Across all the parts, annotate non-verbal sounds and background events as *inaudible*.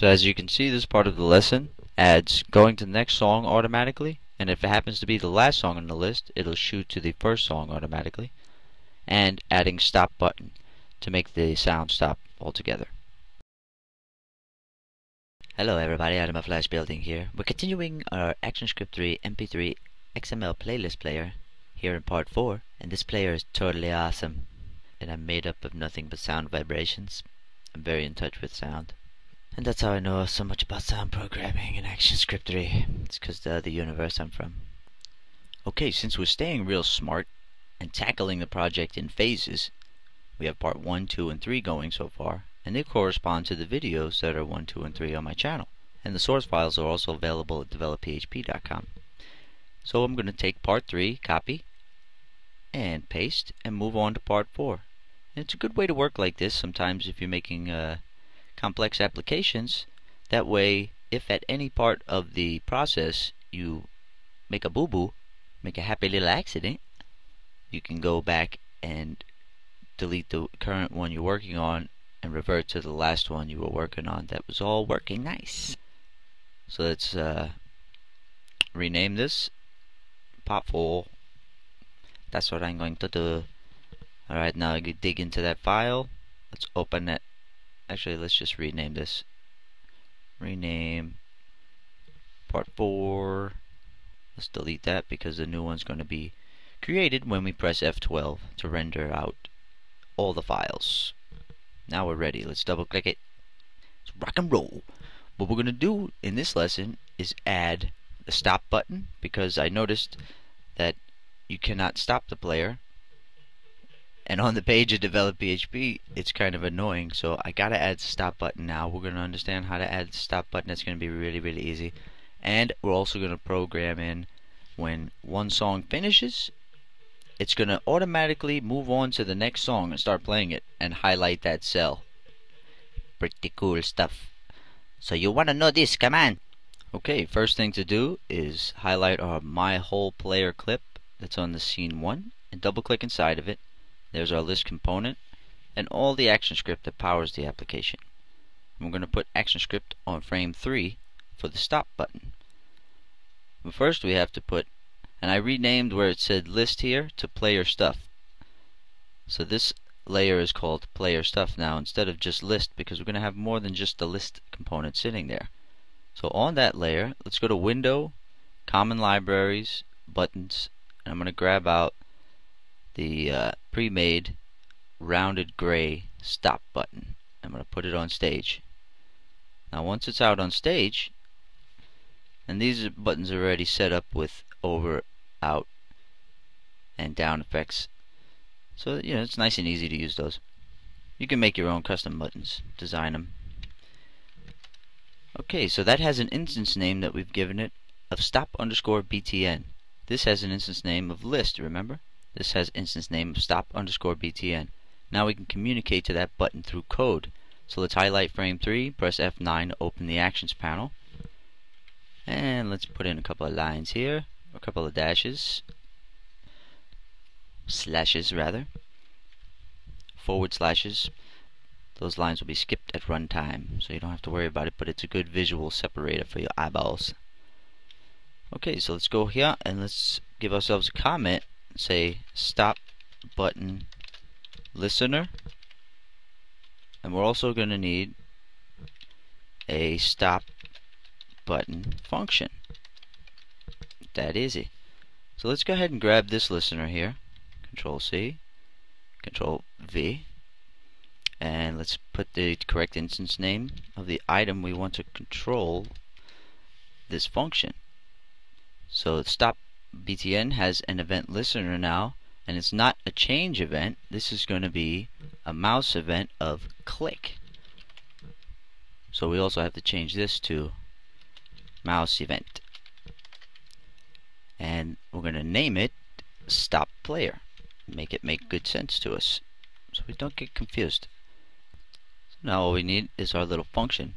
So as you can see this part of the lesson adds going to the next song automatically and if it happens to be the last song on the list it'll shoot to the first song automatically and adding stop button to make the sound stop altogether. Hello everybody, Adam Flash Building here. We're continuing our ActionScript 3 MP3 XML playlist player here in part 4 and this player is totally awesome and I'm made up of nothing but sound vibrations. I'm very in touch with sound. And that's how I know so much about sound programming in ActionScript 3. It's because the other universe I'm from. Okay, since we're staying real smart and tackling the project in phases, we have part 1, 2, and 3 going so far, and they correspond to the videos that are 1, 2, and 3 on my channel. And the source files are also available at developphp.com. So I'm going to take part 3, copy, and paste, and move on to part 4. And it's a good way to work like this sometimes if you're making uh, complex applications. That way, if at any part of the process you make a boo-boo, make a happy little accident, you can go back and delete the current one you're working on and revert to the last one you were working on that was all working nice. So let's uh, rename this Potful. That's what I'm going to do. Alright, now I dig into that file. Let's open it actually let's just rename this. Rename part 4 let's delete that because the new one's going to be created when we press F12 to render out all the files. Now we're ready. Let's double click it. Rock and roll. What we're going to do in this lesson is add the stop button because I noticed that you cannot stop the player and on the page of develop PHP, it's kind of annoying. So I gotta add stop button now. We're gonna understand how to add stop button. It's gonna be really, really easy. And we're also gonna program in when one song finishes, it's gonna automatically move on to the next song and start playing it and highlight that cell. Pretty cool stuff. So you wanna know this? Come on. Okay, first thing to do is highlight our My Whole Player clip that's on the scene one and double click inside of it there's our list component and all the ActionScript that powers the application. we're going to put ActionScript on frame 3 for the stop button. But first we have to put, and I renamed where it said list here to player stuff. So this layer is called player stuff now instead of just list because we're going to have more than just the list component sitting there. So on that layer, let's go to Window, Common Libraries, Buttons, and I'm going to grab out the uh, pre-made rounded gray stop button. I'm going to put it on stage. Now once it's out on stage, and these buttons are already set up with over, out, and down effects. So you know it's nice and easy to use those. You can make your own custom buttons, design them. Okay, so that has an instance name that we've given it of stop underscore btn. This has an instance name of list, remember? This has instance name of stop underscore btn. Now we can communicate to that button through code. So let's highlight frame 3, press F9 to open the actions panel. And let's put in a couple of lines here, a couple of dashes, slashes rather, forward slashes. Those lines will be skipped at runtime, so you don't have to worry about it, but it's a good visual separator for your eyeballs. Okay, so let's go here and let's give ourselves a comment say stop button listener. And we're also going to need a stop button function. That easy so let's go ahead and grab this listener here. Control C control V. And let's put the correct instance name of the item we want to control this function. So stop btn has an event listener now and it's not a change event. This is going to be a mouse event of click. So we also have to change this to mouse event. And we're going to name it stop player. Make it make good sense to us so we don't get confused. So now all we need is our little function.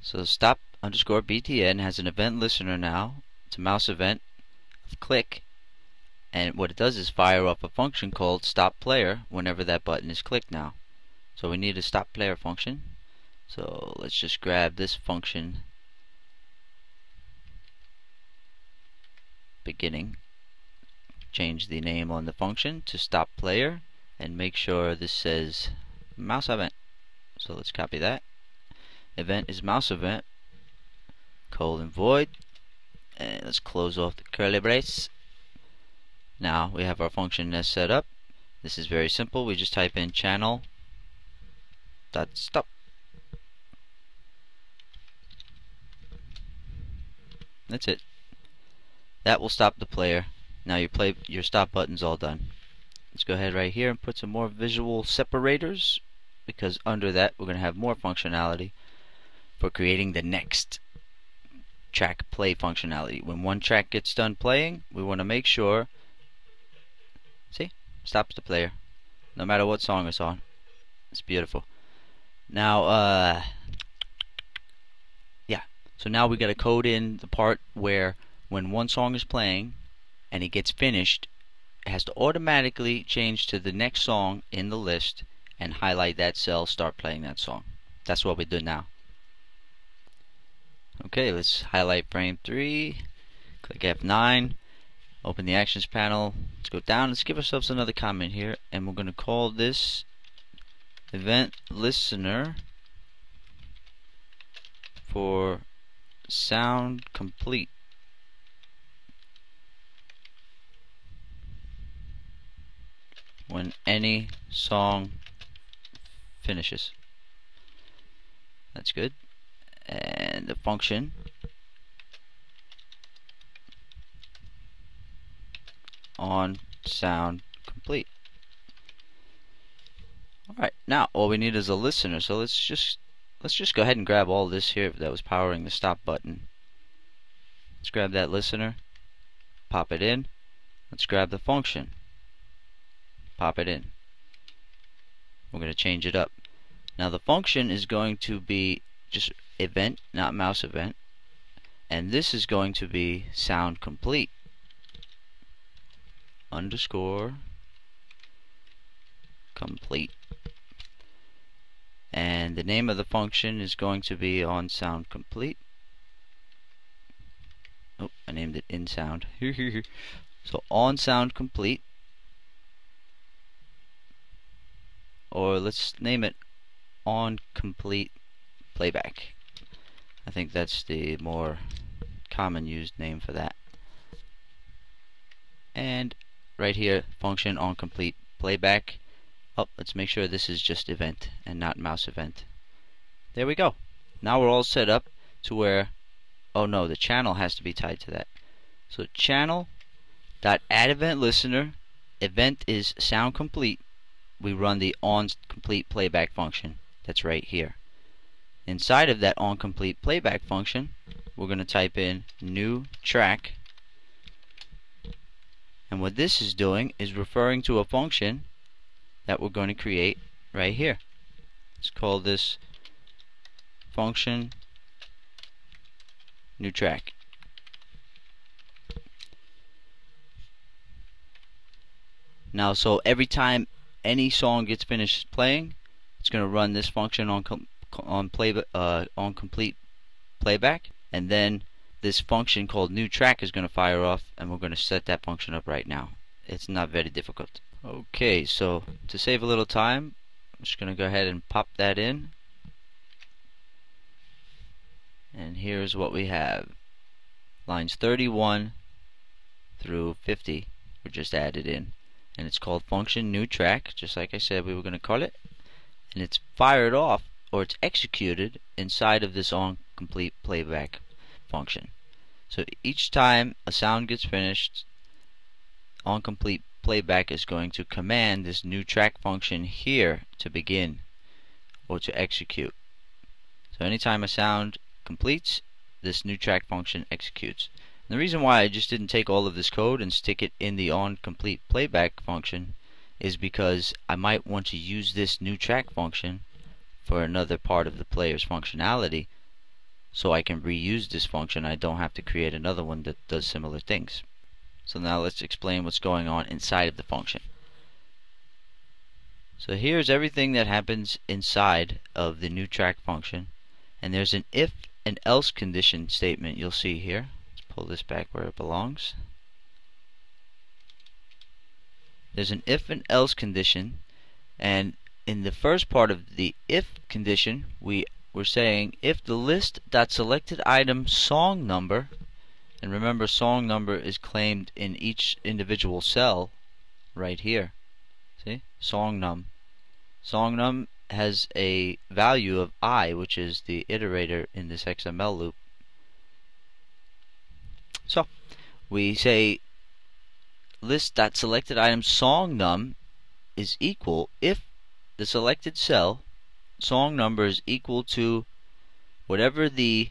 So stop underscore btn has an event listener now it's a mouse event click and what it does is fire up a function called stop player whenever that button is clicked now. So we need a stop player function. So let's just grab this function. Beginning. Change the name on the function to stop player and make sure this says mouse event. So let's copy that. Event is mouse event colon void let's close off the curly brace. Now we have our function as set up. This is very simple. We just type in channel dot stop. That's it. That will stop the player. Now your play your stop button's all done. Let's go ahead right here and put some more visual separators because under that we're going to have more functionality for creating the next track play functionality. When one track gets done playing, we want to make sure, see, stops the player, no matter what song it's on. It's beautiful. Now, uh, yeah, so now we got to code in the part where when one song is playing and it gets finished, it has to automatically change to the next song in the list and highlight that cell, start playing that song. That's what we do now. Okay, let's highlight frame 3, click F9, open the actions panel, let's go down, let's give ourselves another comment here, and we're going to call this event listener for sound complete. When any song finishes. That's good. and the function on sound complete. Alright, now all we need is a listener, so let's just let's just go ahead and grab all this here that was powering the stop button. Let's grab that listener, pop it in. Let's grab the function, pop it in. We're going to change it up. Now the function is going to be just event, not mouse event. And this is going to be sound complete. Underscore complete. And the name of the function is going to be on sound complete. Oh, I named it in sound. *laughs* so on sound complete. Or let's name it on complete playback. I think that's the more common used name for that. And right here, function on complete playback. Oh, let's make sure this is just event and not mouse event. There we go. Now we're all set up to where, oh no, the channel has to be tied to that. So channel dot add event listener event is sound complete. We run the on complete playback function. That's right here. Inside of that onComplete playback function, we're going to type in new track. And what this is doing is referring to a function that we're going to create right here. Let's call this function new track. Now, so every time any song gets finished playing, it's going to run this function on on play uh, on complete playback and then this function called new track is going to fire off and we're going to set that function up right now. It's not very difficult. Okay so to save a little time I'm just going to go ahead and pop that in. And here's what we have. Lines 31 through 50 were just added in and it's called function new track just like I said we were going to call it. And it's fired off or it's executed inside of this on complete playback function. So each time a sound gets finished, on complete playback is going to command this new track function here to begin or to execute. So anytime a sound completes, this new track function executes. And the reason why I just didn't take all of this code and stick it in the on complete playback function is because I might want to use this new track function for another part of the player's functionality so I can reuse this function I don't have to create another one that does similar things so now let's explain what's going on inside of the function So here's everything that happens inside of the new track function. And there's an if and else condition statement you'll see here. Let's pull this back where it belongs. There's an if and else condition and in the first part of the if condition we we're saying if the list dot selected item song number and remember song number is claimed in each individual cell right here. See? Song num. Song num has a value of i which is the iterator in this XML loop. So we say list dot selected item song num is equal if the selected cell song number is equal to whatever the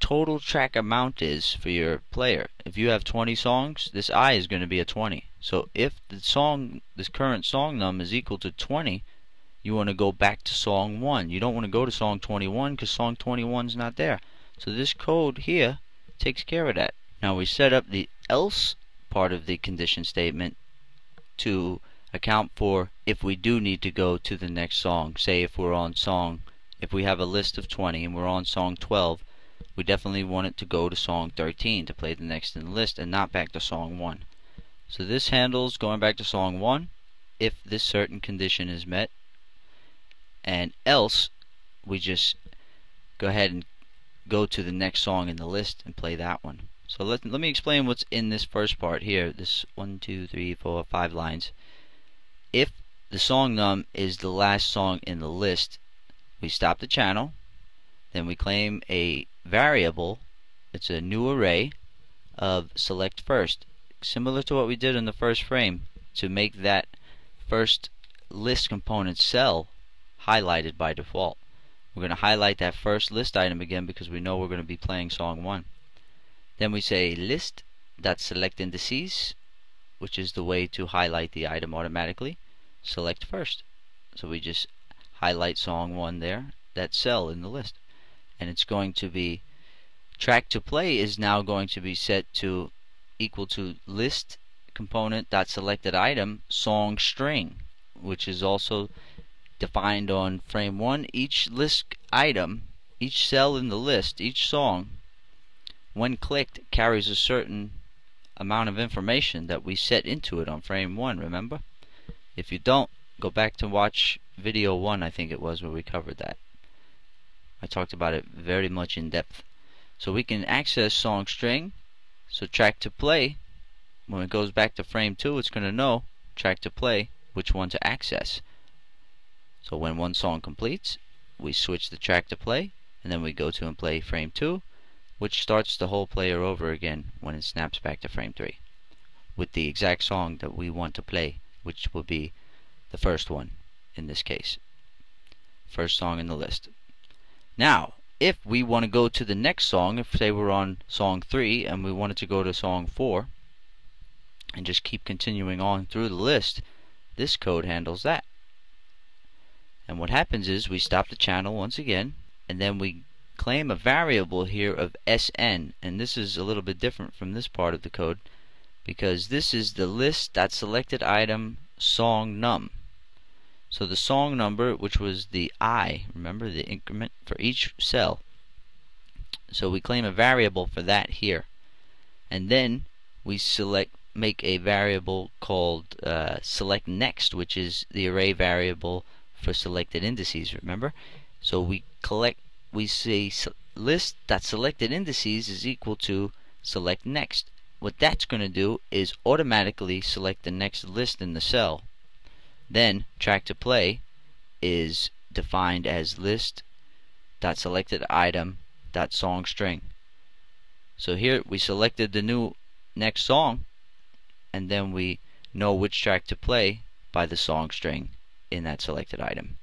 total track amount is for your player. If you have 20 songs, this I is going to be a 20. So if the song, this current song num is equal to 20, you want to go back to song 1. You don't want to go to song 21 because song 21 is not there. So this code here takes care of that. Now we set up the else part of the condition statement to account for if we do need to go to the next song. Say if we're on song, if we have a list of 20 and we're on song 12, we definitely want it to go to song 13 to play the next in the list and not back to song 1. So this handles going back to song 1 if this certain condition is met and else we just go ahead and go to the next song in the list and play that one. So let, let me explain what's in this first part here, this one, two, three, four, five lines if the song num is the last song in the list, we stop the channel, then we claim a variable, it's a new array of select first, similar to what we did in the first frame to make that first list component cell highlighted by default. We're going to highlight that first list item again because we know we're going to be playing song 1. Then we say list dot select indices which is the way to highlight the item automatically, select first. So we just highlight song 1 there, that cell in the list. And it's going to be track to play is now going to be set to equal to list component dot selected item song string which is also defined on frame 1 each list item each cell in the list each song when clicked carries a certain amount of information that we set into it on frame 1, remember? If you don't, go back to watch video 1, I think it was, where we covered that. I talked about it very much in depth. So we can access song string, so track to play, when it goes back to frame 2, it's going to know, track to play, which one to access. So when one song completes, we switch the track to play, and then we go to and play frame 2, which starts the whole player over again when it snaps back to frame 3 with the exact song that we want to play which will be the first one in this case. First song in the list. Now if we want to go to the next song if say we're on song 3 and we wanted to go to song 4 and just keep continuing on through the list this code handles that. And what happens is we stop the channel once again and then we claim a variable here of sn and this is a little bit different from this part of the code because this is the list that selected item song num. So the song number which was the i remember the increment for each cell. So we claim a variable for that here. And then we select make a variable called uh, select next which is the array variable for selected indices remember? So we collect we that selected indices is equal to select next. What that's going to do is automatically select the next list in the cell. Then track to play is defined as list dot selected item dot song string. So here we selected the new next song and then we know which track to play by the song string in that selected item.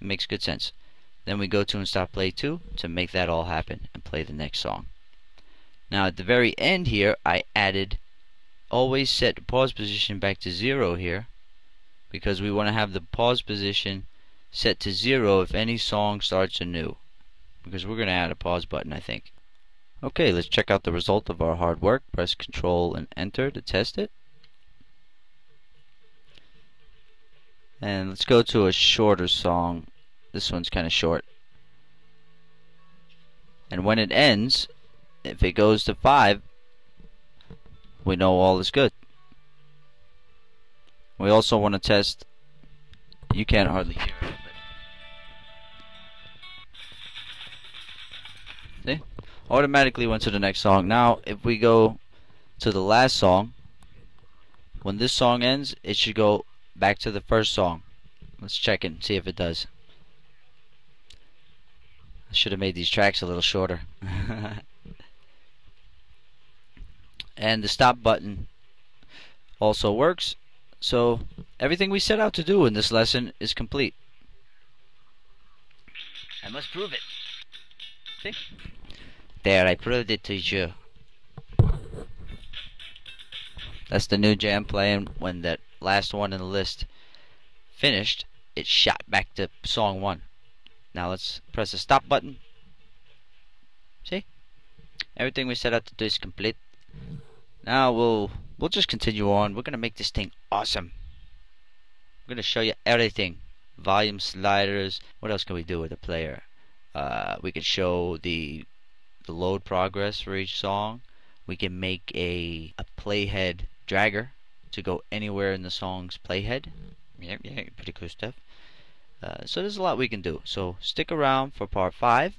It makes good sense. Then we go to and stop play 2 to make that all happen and play the next song. Now at the very end here I added always set the pause position back to 0 here because we want to have the pause position set to 0 if any song starts anew because we're going to add a pause button I think. Okay, let's check out the result of our hard work. Press Control and Enter to test it. And let's go to a shorter song. This one's kind of short. And when it ends, if it goes to 5, we know all is good. We also want to test. You can't hardly hear it. See? Automatically went to the next song. Now, if we go to the last song, when this song ends, it should go back to the first song. Let's check it and see if it does. Should have made these tracks a little shorter. and the stop button also works. So everything we set out to do in this lesson is complete. I must prove it. See? There, I proved it to you. That's the new jam playing when that last one in the list finished. It shot back to song one. Now let's press the stop button. See? Everything we set out to do is complete. Now we'll we'll just continue on. We're gonna make this thing awesome. I'm gonna show you everything. Volume sliders. What else can we do with the player? Uh, we can show the the load progress for each song. We can make a a playhead dragger to go anywhere in the song's playhead. Yeah, yeah, pretty cool stuff. Uh, so there's a lot we can do. So stick around for part five,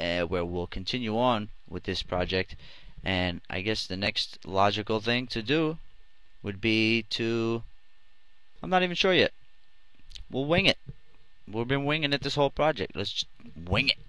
uh, where we'll continue on with this project and I guess the next logical thing to do would be to. I'm not even sure yet. We'll wing it. We've been winging it this whole project. Let's just wing it.